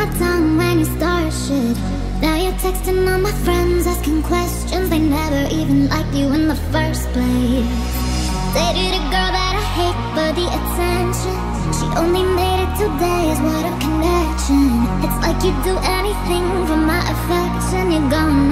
my tongue when you start shit. Now you're texting all my friends, asking questions. They never even liked you in the first place. Dated a girl that I hate for the attention. She only made it two days, what a connection. It's like you do anything for my affection. You're going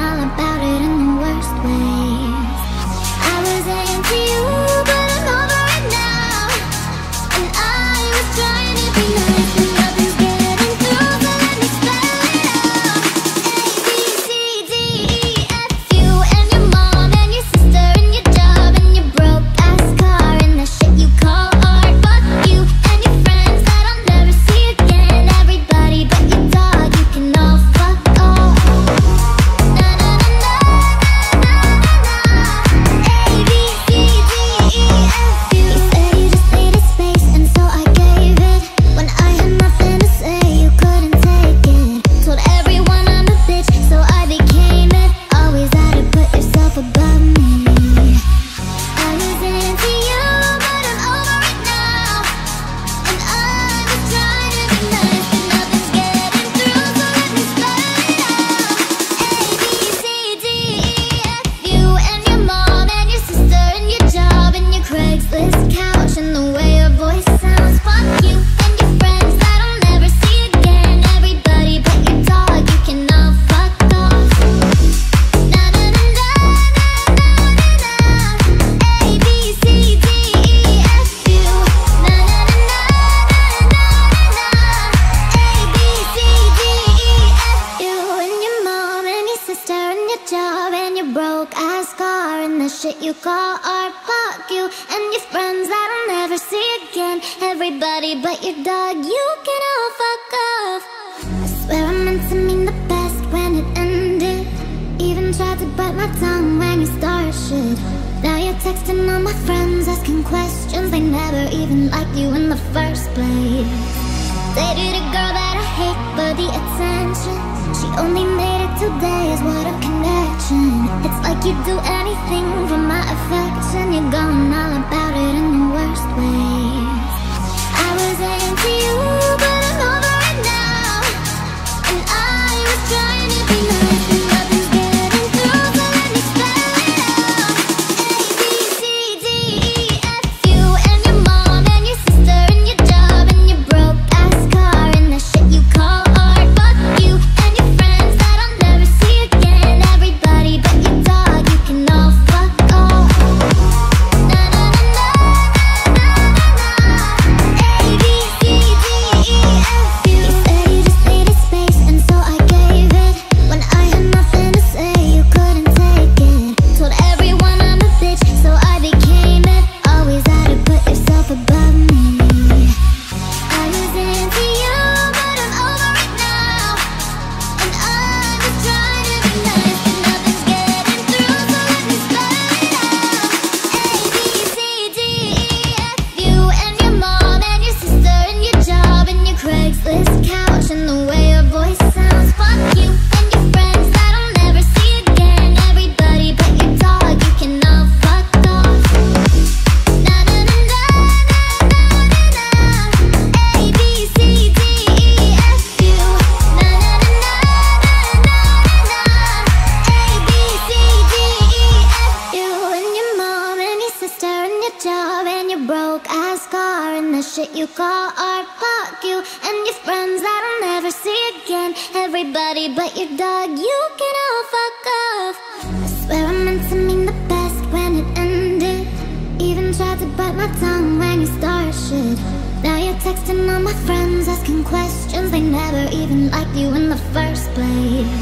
shit you call art. Fuck you and your friends that I'll never see again. Everybody but your dog, you can all fuck off. I swear I meant to mean the best when it ended. Even tried to bite my tongue when you start shit. Now you're texting all my friends, asking questions. They never even liked you in the first place. Dated a girl that I hate for the attention. She only made it two days, what a connection. It's like you do anything for my affection. You're going all about it in the worst ways. Craigslist couch and the way your voice sounds. Fuck you and your friends that I'll never see again. Everybody but your dog, you can all fuck off. Na na na na na na na. A B C D E F you. Na na na na na na na. A B C D E F you and your mom and your sister and your job and your broke ass car and the shit you call art. Everybody but your dog, you can all fuck off. I swear I meant to mean the best when it ended. Even tried to bite my tongue when you start shit. Now you're texting all my friends, asking questions. They never even liked you in the first place.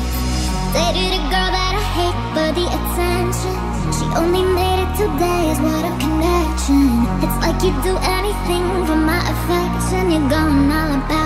Dated a girl that I hate for the attention. She only made it two days, what a connection. It's like you do anything for my affection. You're going all about